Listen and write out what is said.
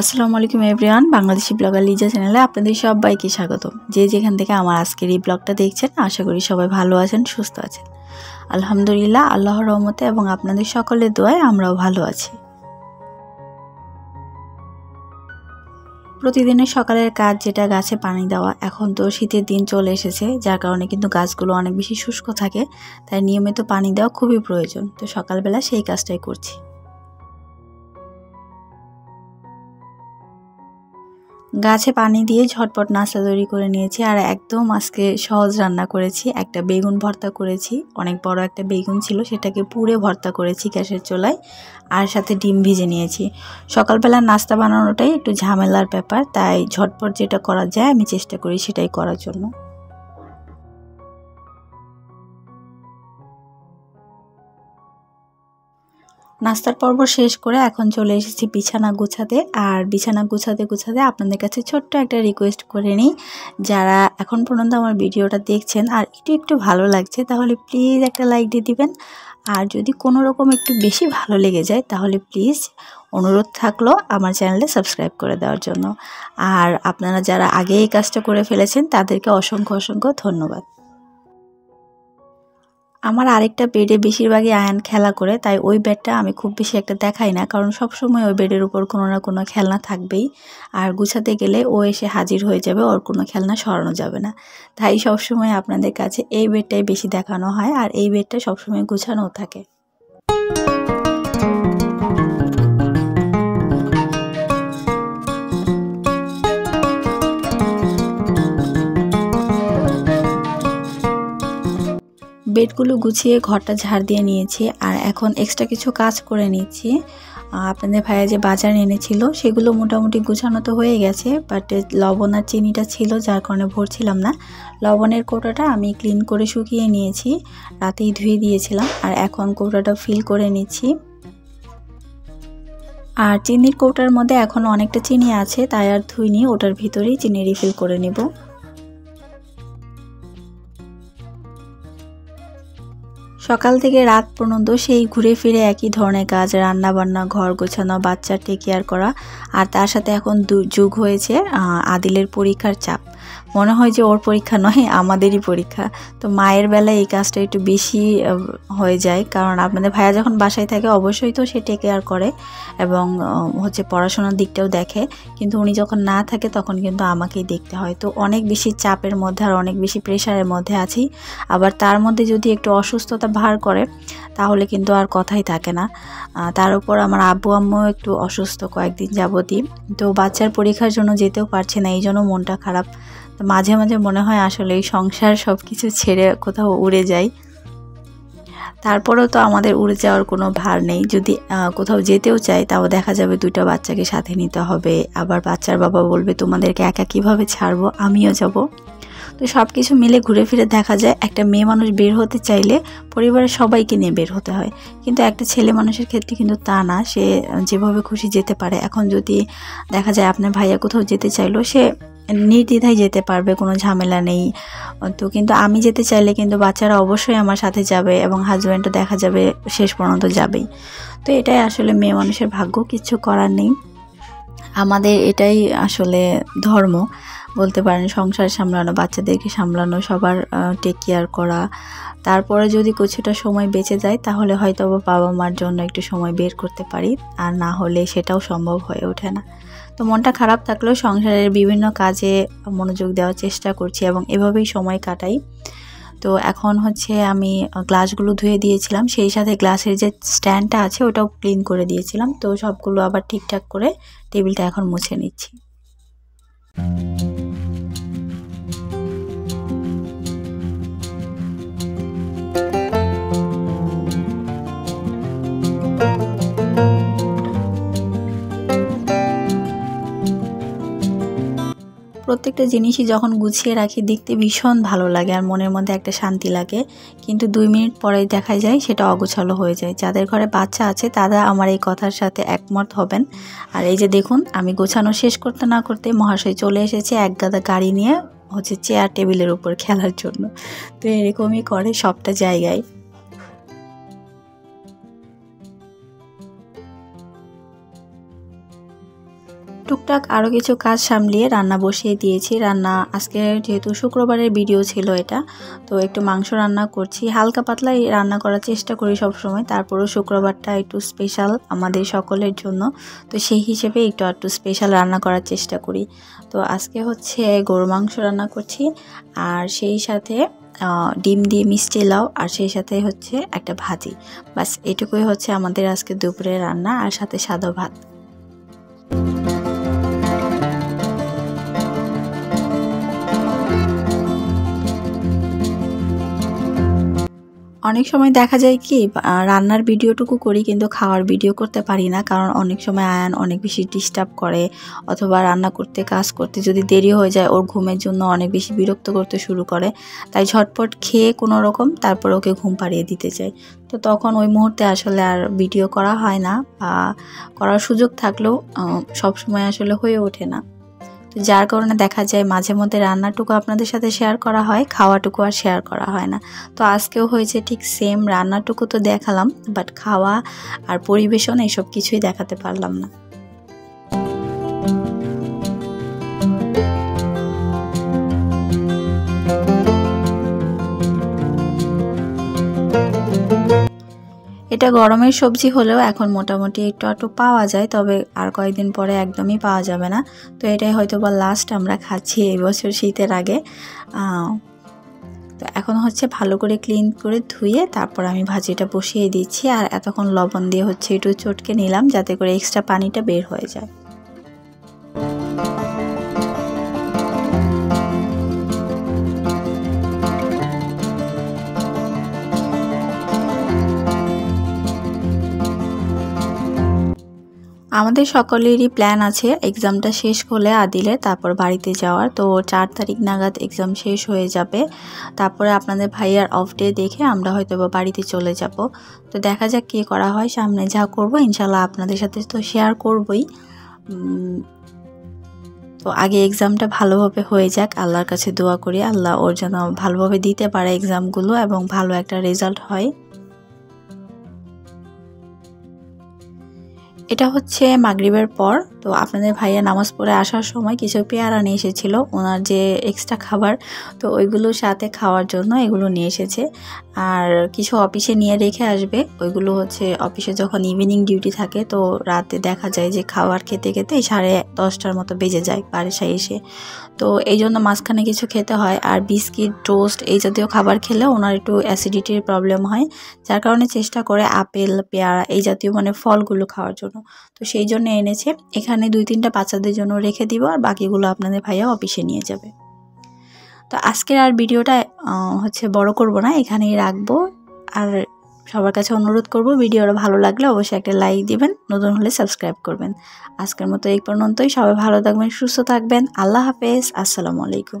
আসসালামু আলাইকুম everyone, Bangladeshi blogger Liza চ্যানেলে আপনাদের সবাইকে স্বাগত যে যেখান থেকে আমার আজকের এই ব্লগটা দেখছেন, আশা করি সবাই ভালো আছেন, সুস্থ আছেন। আলহামদুলিল্লাহ, আল্লাহর রহমতে এবং আপনাদের সকলের দোয়ায় আমরাও ভালো আছি। প্রতিদিনের সকালের কাজ যেটা, গাছে পানি দেওয়া, এখন তো শীতের দিন চলে এসেছে, যার কারণে কিন্তু গাছগুলো অনেক বেশি শুষ্ক থাকে, তাই নিয়মিত পানি দেওয়া খুবই প্রয়োজন। তো সকালবেলা সেই কাজটাই করছি। গাছে পানি দিয়ে ঝটপট নাস্তা তৈরি করে নিয়েছি আর একদম আজকে সহজ রান্না করেছি। একটা বেগুন ভর্তা করেছি। অনেক বড় একটা বেগুন ছিল, সেটাকে পুড়ে ভর্তা করেছি গ্যাসের চোলায় আর সাথে ডিম ভিজে নিয়েছি। সকালবেলা নাস্তা বানানোটাই একটু ঝামেলার ব্যাপার, তাই ঝটপট যেটা করা যায় আমি চেষ্টা করি সেটাই করার জন্য। নাস্তার পর্ব শেষ করে এখন চলে এসেছি বিছানা গুছাতে। আর বিছানা গুছাতে গুছাতে আপনাদের কাছে ছোট্ট একটা রিকোয়েস্ট করে নিই। যারা এখন পর্যন্ত আমার ভিডিওটা দেখছেন আর একটু একটু ভালো লাগছে, তাহলে প্লিজ একটা লাইক দিয়ে দিবেন। আর যদি কোনো রকম একটু বেশি ভালো লেগে যায়, তাহলে প্লিজ অনুরোধ থাকল আমার চ্যানেলে সাবস্ক্রাইব করে দেওয়ার জন্য। আর আপনারা যারা আগে এই কাজটা করে ফেলেছেন, তাদেরকে অসংখ্য অসংখ্য ধন্যবাদ। আমার আরেকটা বেডে বেশিরভাগই আয়ান খেলা করে, তাই ওই বেডটা আমি খুব বেশি একটা দেখাই না, কারণ সব সময় ওই বেডের উপর কোনো না কোনো খেলনা থাকবেই। আর গুছাতে গেলে ও এসে হাজির হয়ে যাবে, ওর কোনো খেলনা সরানো যাবে না। তাই সবসময় আপনাদের কাছে এই বেডটাই বেশি দেখানো হয়, আর এই বেডটা সবসময় গুছানোও থাকে। বেডগুলো গুছিয়ে ঘরটা ঝাড় দিয়ে নিয়েছি আর এখন এক্সট্রা কিছু কাজ করে নিচ্ছি আপনাদের ভাইয়া যে বাজার এনেছিল সেগুলো মোটামুটি গুছানো তো হয়ে গেছে বাট লবণ আর চিনিটা ছিল, যার কারণে ভরছিলাম না। লবণের কৌটাটা আমি ক্লিন করে শুকিয়ে নিয়েছি, রাতেই ধুয়ে দিয়েছিলাম আর এখন কৌটাটা ফিল করে নিচ্ছি। আর চিনির কৌটার মধ্যে এখন অনেকটা চিনি আছে, তাই আর ধুইনি, ওটার ভিতরেই চিনি রিফিল করে নেব। সকাল থেকে রাত পর্যন্ত সেই ঘুরে ফিরে একই ধরনের কাজ রান্না বান্না ঘর গোছানো, বাচ্চার টেক করা, আর তার সাথে এখন যুগ হয়েছে আদিলের পরীক্ষার চাপ। মনে হয় যে ওর পরীক্ষা নয়, আমাদেরই পরীক্ষা। তো মায়ের বেলায় এই কাজটা একটু বেশি হয়ে যায়। কারণ আপনাদের ভাইয়া যখন বাসায় থাকে, অবশ্যই তো সে টেক কেয়ার করে এবং হচ্ছে পড়াশোনার দিকটাও দেখে। কিন্তু উনি যখন না থাকে, তখন কিন্তু আমাকেই দেখতে হয়। তো অনেক বেশি চাপের মধ্যে আর অনেক বেশি প্রেশারের মধ্যে আছি। আবার তার মধ্যে যদি একটু অসুস্থতা ভার করে, তাহলে কিন্তু আর কথাই থাকে না। তার উপর আমার আব্বু আম্মু একটু অসুস্থ কয়েকদিন যাবতই। তো বাচ্চার পরীক্ষার জন্য যেতেও পারছে না, এই জন্য মনটা খারাপ। মাঝে মাঝে মনে হয় আসলে এই সংসার সব কিছু ছেড়ে কোথাও উড়ে যায় তারপরেও তো আমাদের উড়ে যাওয়ার কোনো ভার নেই। যদি কোথাও যেতেও চাই, তাও দেখা যাবে দুইটা বাচ্চাকে সাথে নিতে হবে। আবার বাচ্চার বাবা বলবে, তোমাদেরকে একা কীভাবে ছাড়বো? আমিও যাব। তো সব কিছু মিলে ঘুরে ফিরে দেখা যায়, একটা মেয়ে মানুষ বের হতে চাইলে পরিবারের সবাইকে নিয়ে বের হতে হয়। কিন্তু একটা ছেলে মানুষের ক্ষেত্রে কিন্তু তা না। সে যেভাবে খুশি যেতে পারে। এখন যদি দেখা যায় আপনার ভাইয়া কোথাও যেতে চাইলো, সে নির্দ্বিধায় যেতে পারবে, কোনো ঝামেলা নেই। তো কিন্তু আমি যেতে চাইলে কিন্তু বাচ্চারা অবশ্যই আমার সাথে যাবে এবং হাজব্যান্ডও দেখা যাবে, শেষ পর্যন্ত যাবেই। তো এটাই আসলে মেয়ে মানুষের ভাগ্য, কিছু করার নেই। আমাদের এটাই আসলে ধর্ম। বলতে পারেন সংসার সামলানো, বাচ্চাদেরকে সামলানো, সবার টেক কেয়ার করা। তারপরে যদি কিছুটা সময় বেঁচে যায়, তাহলে হয়তো বাবা মার জন্য একটু সময় বের করতে পারি। আর না হলে সেটাও সম্ভব হয়ে ওঠে না। তো মনটা খারাপ থাকলেও সংসারের বিভিন্ন কাজে মনোযোগ দেওয়ার চেষ্টা করছি এবং এভাবেই সময় কাটাই। তো এখন হচ্ছে আমি গ্লাসগুলো ধুয়ে দিয়েছিলাম। সেই সাথে গ্লাসের যে স্ট্যান্ডটা আছে ওটাও ক্লিন করে দিয়েছিলাম। তো সবগুলো আবার ঠিকঠাক করে টেবিলটা এখন মুছে নিচ্ছি। প্রত্যেকটা জিনিসই যখন গুছিয়ে রাখি, দেখতে ভীষণ ভালো লাগে আর মনের মধ্যে একটা শান্তি লাগে। কিন্তু দুই মিনিট পরেই দেখা যায় সেটা অগোছালো হয়ে যায়। যাদের ঘরে বাচ্চা আছে, তারা আমার এই কথার সাথে একমত হবেন। আর এই যে দেখুন, আমি গোছানো শেষ করতে না করতে মহাশয় চলে এসেছে এক গাদা গাড়ি নিয়ে, হচ্ছে চেয়ার টেবিলের উপর খেলার জন্য। তো এরকমই করে সবটা জায়গায়। টুকটাক আরও কিছু কাজ সামলিয়ে রান্না বসিয়ে দিয়েছি। রান্না আজকে যেহেতু শুক্রবারের ভিডিও ছিল এটা, তো একটু মাংস রান্না করছি। হালকা পাতলাই রান্না করার চেষ্টা করি সব সময় তারপরেও শুক্রবারটা একটু স্পেশাল আমাদের সকলের জন্য, তো সেই হিসেবে একটু একটু স্পেশাল রান্না করার চেষ্টা করি। তো আজকে হচ্ছে গরু মাংস রান্না করছি, আর সেই সাথে ডিম দিয়ে মিষ্টি লাউ, আর সেই সাথে হচ্ছে একটা ভাজি। বাস এটুকুই হচ্ছে আমাদের আজকে দুপুরে রান্না, আর সাথে সাদা ভাত। অনেক সময় দেখা যায় কি রান্নার ভিডিওটুকু করি কিন্তু খাওয়ার ভিডিও করতে পারি না। কারণ অনেক সময় আয়ান অনেক বেশি ডিস্টার্ব করে অথবা রান্না করতে, কাজ করতে যদি দেরি হয়ে যায়, ওর ঘুমের জন্য অনেক বেশি বিরক্ত করতে শুরু করে। তাই ঝটপট খেয়ে কোনো রকম তারপর ওকে ঘুম পাড়িয়ে দিতে চাই। তো তখন ওই মুহূর্তে আসলে আর ভিডিও করা হয় না বা করার সুযোগ থাকলেও সব সময় আসলে হয়ে ওঠে না। তো যার কারণে দেখা যায় মাঝে মধ্যে রান্নাটুকু আপনাদের সাথে শেয়ার করা হয়, খাওয়াটুকু আর শেয়ার করা হয় না। তো আজকেও হয়েছে ঠিক সেম রান্নাটুকু তো দেখালাম বাট খাওয়া আর পরিবেশন এইসব কিছুই দেখাতে পারলাম না। এটা গরমের সবজি হলেও এখন মোটামুটি একটু একটু পাওয়া যায়, তবে আর কয়েকদিন পরে একদমই পাওয়া যাবে না। তো এটাই হয়তো বা লাস্ট আমরা খাচ্ছি এই বছর শীতের আগে। তো এখন হচ্ছে ভালো করে ক্লিন করে ধুয়ে তারপর আমি ভাজিটা বসিয়ে দিচ্ছি, আর এতক্ষণ লবণ দিয়ে হচ্ছে একটু চটকে নিলাম, যাতে করে এক্সট্রা পানিটা বের হয়ে যায়। আমাদের সকলেরই প্ল্যান আছে এক্সামটা শেষ হলে আদিলে তারপর বাড়িতে যাওয়ার। তো চার তারিখ নাগাদ এক্সাম শেষ হয়ে যাবে। তারপরে আপনাদের ভাইয়ার অফ ডে দেখে আমরা হয়তো বা বাড়িতে চলে যাব। তো দেখা যাক কী করা হয়, সামনে যা করব ইনশাল্লাহ আপনাদের সাথে তো শেয়ার করবই। তো আগে এক্সামটা ভালোভাবে হয়ে যাক, আল্লাহর কাছে দোয়া করি, আল্লাহ ওর যেন ভালোভাবে দিতে পারে এক্সামগুলো এবং ভালো একটা রেজাল্ট হয়। এটা হচ্ছে মাগরিবের পর, তো আপনাদের ভাইয়া নামাজ পড়ে আসার সময় কিছু পেয়ারা নিয়ে এসেছিল, ওনার যে এক্সট্রা খাবার, তো ওইগুলোর সাথে খাওয়ার জন্য এগুলো নিয়ে এসেছে। আর কিছু অফিসে নিয়ে রেখে আসবে, ওইগুলো হচ্ছে অফিসে যখন ইভিনিং ডিউটি থাকে, তো রাতে দেখা যায় যে খাবার খেতে খেতে সাড়ে দশটার মতো বেজে যায় বারিশায় এসে। তো এই জন্য মাঝখানে কিছু খেতে হয়, আর বিস্কিট, টোস্ট এই জাতীয় খাবার খেলে ওনার একটু অ্যাসিডিটির প্রবলেম হয়, যার কারণে চেষ্টা করে আপেল, পেয়ারা এই জাতীয় মানে ফলগুলো খাওয়ার জন্য। তো সেই জন্য এনেছে। এখানে দুই তিনটা বাচ্চাদের জন্য রেখে দিব আর বাকিগুলো আপনাদের ভাইয়া অফিসে নিয়ে যাবে। তো আজকের আর ভিডিওটা হচ্ছে বড় করব না, এখানেই রাখব। আর সবার কাছে অনুরোধ করব, ভিডিওটা ভালো লাগলে অবশ্যই একটা লাইক দিবেন, নতুন হলে সাবস্ক্রাইব করবেন। আজকের মতো এই পর্যন্তই, সবাই ভালো থাকবেন, সুস্থ থাকবেন, আল্লাহ হাফেজ, আসসালামু আলাইকুম।